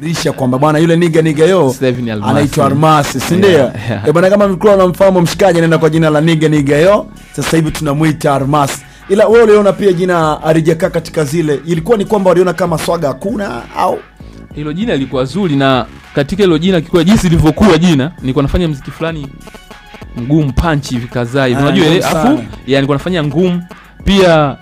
risha kwamba bwana yule niga niga yo anaitwa Almasi si ndio? Yeah, yeah. Eh, bwana kama mlikuwa unamfahamu mshikaji anaenda kwa jina la niga niga yo, sasa hivi tunamwita Almasi. Ila wewe uliona pia jina alijakaa katika zile, ilikuwa ni kwamba waliona kama swaga hakuna au hilo jina lilikuwa zuri na katika hilo jina kikuwa jinsi lilivyokuwa jina nilikuwa nafanya mziki fulani mgumu panchi hivi kadhaa hivi Ah, unajua ile afu yani ya nilikuwa nafanya ngumu pia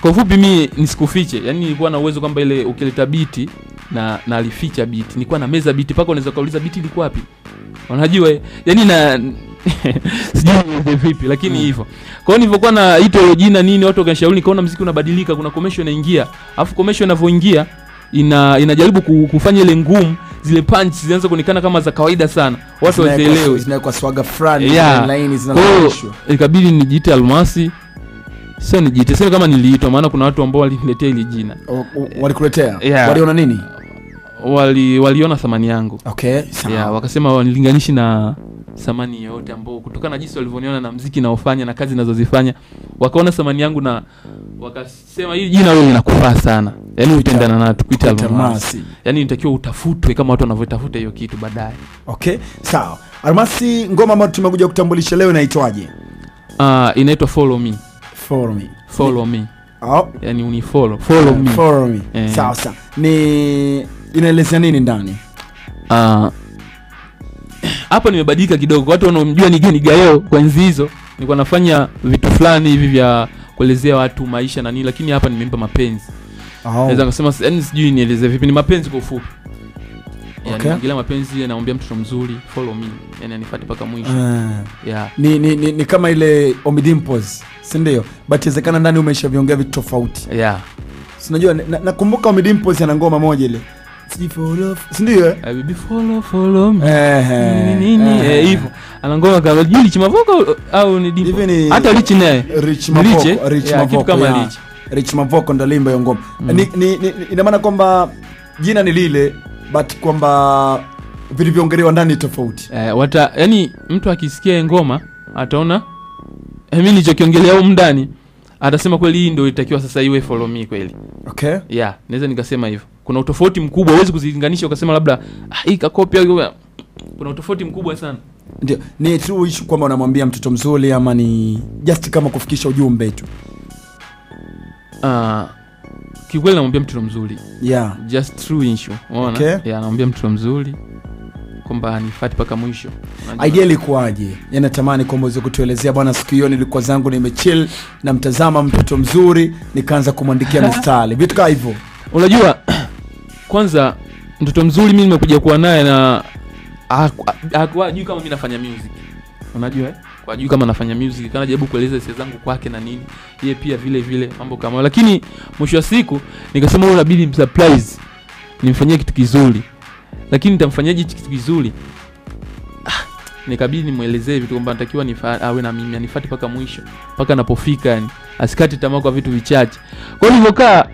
kwa ufupi mi nisikufiche yani nilikuwa na uwezo kwamba ile ukileta biti na na alificha biti nilikuwa na meza biti paka unaweza kauliza biti ilikuwa wapi unajua yani na sijui vipi lakini hivyo kwa hiyo nilivyokuwa na ito hilo jina nini watu wakanishauri nikaona mziki unabadilika kuna commercial inaingia afu commercial inavyoingia ina inajaribu kufanya ile ngumu zile punch zinaanza kuonekana kama za kawaida sana watu wazielewe zinawekwa swaga fulani Yeah. hiyo zinazoonyeshwa. ikabidi nijiite almasi sio nijiite sio kama niliitwa maana kuna watu ambao waliniletea ile jina Walikuletea? Yeah. Waliona nini? Wali waliona thamani yangu Okay, yeah, wakasema wanilinganishi na thamani yoyote ambao kutokana na jinsi walivyoniona na mziki naofanya na kazi nazozifanya wakaona thamani yangu na wakasema hii jina wewe linakufaa sana yaani utendana na tukuita Kuita almasi Almasi. yaani nitakiwa utafutwe kama watu wanavyotafuta hiyo kitu baadaye Okay, sawa. Almasi, ngoma ambayo tumekuja kutambulisha leo inaitwaje? uh, inaitwa follow me Follow me. follow me Oh, yaani unifollow follow me follow me. Eh. Sawa sawa. Ni inaelezea nini ndani? Ah, hapo nimebadilika kidogo watu wanaomjua niga nigayo kwa enzi hizo nilikuwa nafanya vitu fulani hivi vya kuelezea watu maisha na nini lakini hapa nimempa mapenzi Oh. naweza kusema yani sijui nieleze vipi ni mapenzi kwa ufupi Okay. yani gila mapenzi naombea mtoto mzuri follow me yani anifuate mpaka mwisho uh, yeah Ni, ni, ni, ni kama ile Omidimpos, si ndio? But inawezekana ndani umeshaviongea vitu tofauti. yeah sinajua nakumbuka na- nakumbuka Omidimpos ana ngoma moja ile. Sijui follow, si eh? Uh, baby follow follow me Ehe, nini nini eh hivyo ana ngoma kama juu lichi au ni dimpo ni- hata lichi naye Rich Mavoko? Rich Yeah, Mavoko, kama yeah. Rich. Rich Mavoko ndo limba hiyo ngoma. Mm. Ni, ni, ni, ina maana kwamba jina ni lile but kwamba vilivyoongelewa ndani tofauti. eh, wata yani mtu akisikia ngoma ataona eh, mi nichokiongelea u ndani atasema kweli hii ndio itakiwa sasa iwe folomi me kweli Okay? yeah naweza nikasema hivyo kuna utofauti mkubwa huwezi kuzilinganisha ukasema labda ah, hii kakopia kuna utofauti mkubwa sana Ndio. Ni true issue kwamba unamwambia mtoto mzuri ama ni just kama kufikisha ujumbe tu. uh, kiukweli namwambia mtoto mzuri Yeah. just true issue unaona Okay. yeah namwambia mtoto mzuri kwamba nifati mpaka mwisho idea ilikuwaje yani natamani kwamba uweze kutuelezea bwana siku hiyo nilikuwa zangu nimechill namtazama mtoto mzuri nikaanza kumwandikia mistari vitu kaa hivyo unajua kwanza mtoto mzuri mi nimekuja kuwa naye na ajui hajui kama mi nafanya music. Unajua eh? Kwa hajui kama nafanya music kana jaribu kueleza hisia zangu kwake na nini. Yeye pia vile vile mambo kama lakini mwisho wa siku nikasema huyu inabidi msurprise nimfanyie kitu kizuri. Lakini nitamfanyaje kitu kizuri? Ah, nikabidi nimwelezee vitu kwamba natakiwa awe na mimi anifate mpaka mwisho mpaka anapofika yani asikate tamaa kwa vitu vichache. Kwa hiyo nilivyokaa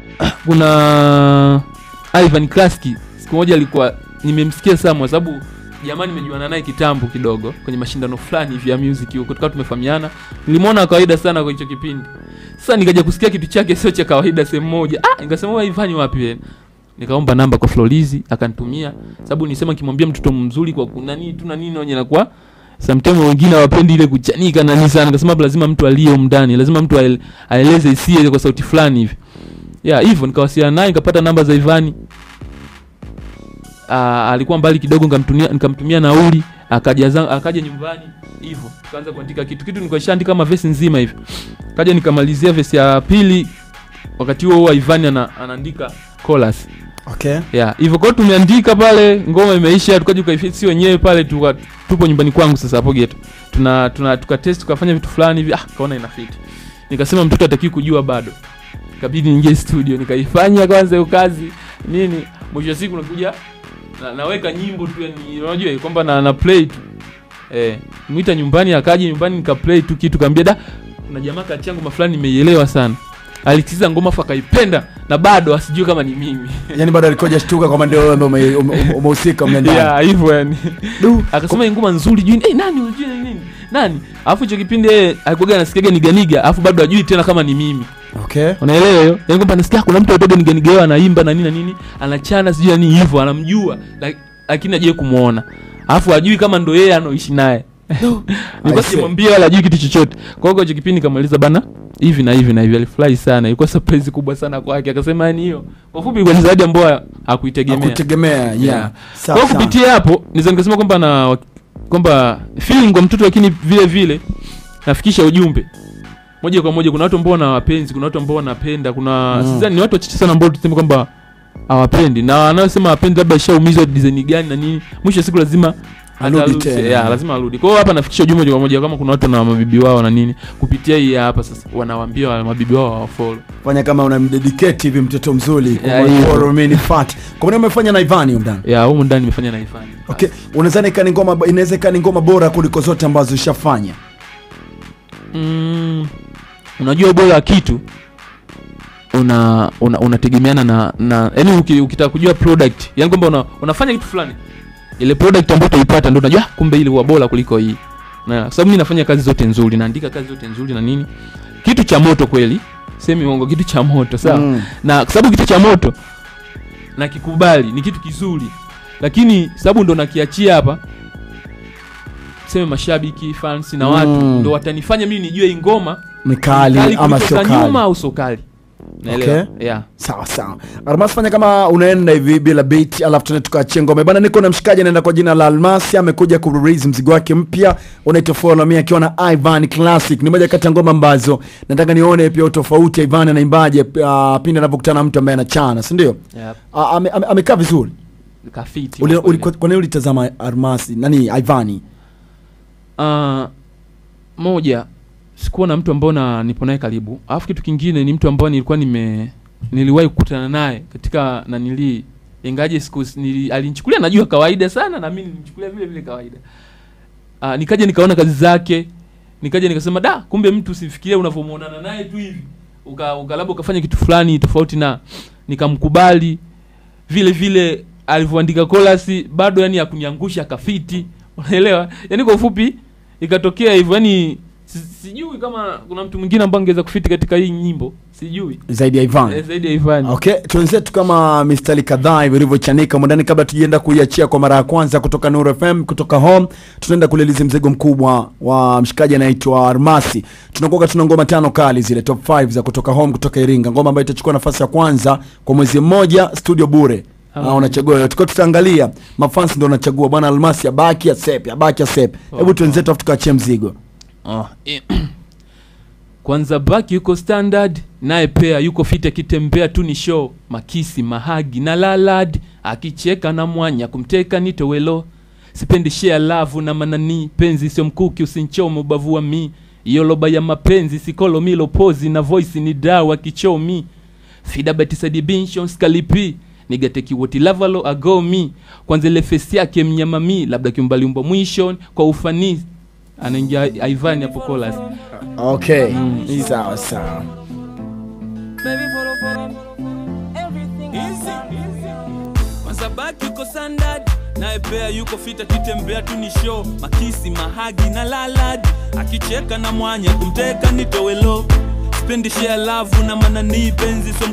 kuna Ivan Klaski siku moja alikuwa nimemsikia sana kwa sababu jamani nimejuana naye kitambo kidogo kwenye mashindano fulani hivi ya music huko tukawa tumefahamiana. Nilimwona kawaida sana kwa hicho kipindi. Sasa nikaja kusikia kitu chake sio cha kawaida sehemu moja. Ah nikasema wewe Ivan wapi wewe? Nikaomba namba kwa Florizi akanitumia. Sababu nisema nikimwambia mtoto mzuri kwa kuna nini tu na nini wenye nakuwa. Sometimes wengine hawapendi ile kuchanika na nini sana. Nikasema lazima mtu aliye ndani lazima mtu aeleze hisia kwa sauti fulani hivi ya hivyo nikawasiliana naye nikapata namba za Ivani. Ah, alikuwa mbali kidogo nikamtumia nikamtumia nauli akaja nyumbani hivyo tukaanza kuandika kitu. Kitu nikashaandika kama vesi nzima hivi. Kaja nikamalizia vesi ya pili wakati huo huo Ivani ana, anaandika chorus. Okay. Yeah hivyo kwa tumeandika pale ngoma imeisha tukaja tukaifisi wenyewe pale tuka, tupo nyumbani kwangu sasa hapo geto tuna tuna tukatest tukafanya vitu fulani hivi ah kaona inafiti. Nikasema mtoto atakiwi kujua bado ikabidi niingie studio nikaifanya kwanza hiyo kazi. Nini mwisho wa siku nakuja na, naweka nyimbo tu yani unajua kwamba na, na play tu. Eh mwita nyumbani akaja nyumbani nika play tu kitu kaambia da kuna jamaa kati yangu mafulani nimeielewa sana. Alikiza ngoma afu akaipenda na bado asijui kama ni mimi. Yani bado alikoja shtuka kwamba ndio wewe ume- ume- umehusika umeenda ya yeah hivyo yani. Akasema ngoma nzuri juu hey, nani unajua nini? Nani? Alafu hicho kipindi yeye alikuwa anasikiaga niganiga alafu bado ajui tena kama ni mimi okay. Unaelewa hiyo? Yani kwamba nasikia kuna mtu atoka nigenigewa anaimba na nini na nini anachana sijui nini hivyo anamjua lakini ajui kumwona alafu ajui kama ndo yeye anaoishi naye. Nilikuwa wala ajui kitu chochote. Kwa hiyo hicho kipindi kamaliza bana hivi na hivi na hivi alifurahi sana ilikuwa surprise kubwa sana kwake. Akasema yani hiyo. Kwa fupi ilikuwa ni zawadi ambayo hakuitegemea. Akutegemea yeah. Yeah. Kwa hiyo kupitia hapo niza nikasema kwamba na kwamba feeling kwa mtoto lakini vile vile nafikisha ujumbe moja kwa moja kuna watu ambao wana wapenzi kuna watu ambao wanapenda kuna Mm. sidhani ni watu wachache sana ambao tuseme kwamba hawapendi. Na anayosema hawapendi labda ishaumizwa design gani na nini mwisho wa siku lazima Arudi tena. yeah, lazima arudi. Kwa hiyo hapa nafikisha ujumbe moja kwa moja kama kuna watu na mabibi wao na nini kupitia hii hapa sasa wanawaambia wa- mabibi wao wafollow fanya kama unamdedicate hivi mtoto mzuri Yeah, hivyo. Fat. Kwa nini umefanya na Ivani huko ndani? Ya humu ndani nimefanya na ifani okay unadhani kani ngoma inaweza kani ngoma bora kuliko zote ambazo ushafanya? Mm, unajua ubora wa kitu una una- unategemeana na na yani uki, ukitaka kujua product yani kwamba una, unafanya kitu fulani ile product ambayo utaipata ndio unajua "Ah, kumbe ile huwa bora kuliko hii na sababu mimi nafanya kazi zote nzuri naandika kazi zote nzuri na nini kitu cha moto kweli semi uongo kitu cha moto sawa Mm. na kwa sababu kitu cha moto na kikubali ni kitu kizuri lakini sababu ndo nakiachia hapa seme mashabiki fans na watu Mm. ndo watanifanya mimi nijue ingoma ngoma ni kali ama sio kali. nyuma au sio kali? Yeah. Sawa sawa. Almas fanya kama unaenda hivi bila beat alafu tena tukaachia ngoma. Bana niko na mshikaji anaenda kwa jina la almasi amekuja kurelease mzigo wake mpya unaitwa follow me akiwa na ivan classic. Ni moja kati ya ngoma ambazo nataka nione pia utofauti ivan anaimbaje uh, pindi anapokutana na mtu ambaye anachana si ndio? Uh, amekaa ame- ame- vizuri? Kafiti Uli- kwa uli- kweli. kwa nini ulitazama almasi nani ivani? Ah, moja sikuwa na mtu ambao na nipo naye karibu. Alafu kitu kingine ni mtu ambao nilikuwa nime niliwahi kukutana naye katika nanili ingaje siku nili, alinichukulia najua kawaida sana na mimi nilimchukulia vile vile kawaida. Uh, nikaja nikaona kazi zake nikaja nikasema da kumbe mtu usifikirie unavyomuonana naye tu hivi. Uka, uka labda ukafanya kitu fulani tofauti na nikamkubali. Vile vile alivyoandika kolasi bado yani akuniangusha kafiti unaelewa? Yani kwa ufupi ikatokea hivyo. Yani sijui kama kuna mtu mwingine ambaye angeweza kufiti katika hii nyimbo. Sijui. Zaidi ya ivan. E, zaidi ya Ivan. Okay twenzetu kama mistari kadhaa hivi ilivyochanika mwandani kabla tujienda kuiachia kwa mara ya kwanza kutoka Nuru FM kutoka home tunaenda kulelizi mzigo mkubwa wa mshikaji anaitwa Armasi. Tunakuwa tuna ngoma tano kali zile top 5 za kutoka home kutoka Iringa. Ngoma ambayo itachukua nafasi ya kwanza kwa mwezi mmoja studio bure. Ah. unachagua yote. Kwa tutaangalia mafans ndio wanachagua. Bwana Almasi abaki asepe abaki asepe hebu tuenzetu twenzetu afu tukaachie mzigo Oh, kwanza baki yuko standard naye pea yuko fiti akitembea tu ni show. Makisi mahagi na lalad akicheka na mwanya kumteka nitowelo sipendi share love na manani penzi sio mkuki usinchome ubavu wa mi. Iyo loba ya mapenzi sikolo milo pozi na voice ni dawa kichomi. Fida betisadibinshon skalipi nigatekiwoti lavalo agomi. Kwanza ile fesi yake mnyama mi labda kiumbaliumba mwishon kwa ufanisi anaingia Ivan hapo chorus. okay. Mm. sawa sawa. Baby, follow, follow. Everything easy. Kwanza baki yuko standard. Naye pea yuko fita, kitembea tu ni show. Makisi mahagi na laladi, akicheka na mwanya kumteka nitowelo towelo share love na manani penzi. So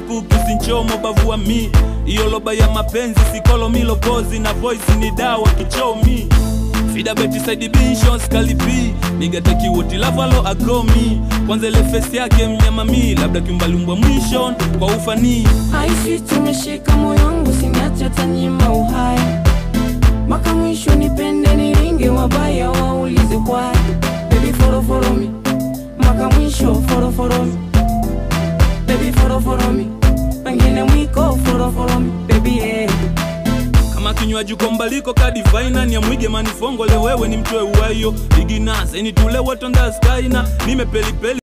sinchomo bavua bavu wa mi. Iyo loba ya mapenzi sikolo milopozi na voice ni dawa kichomi fida betiside binshons kalipi nigatekiwoti lavalo agomi. Kwanza ile fesi yake mnyama mi labda kiumbalumbwa mwisho kwa ufanii Haisi tumeshika moyo wangu siniache tanyima uhai. Maka mwisho nipende niringe wabaya waulize why kama mbaliko ka kadivaina ni amwige manifongole wewe ni mtwe uwayo. Biginasa ni tule wotondaskaina nimepelipeli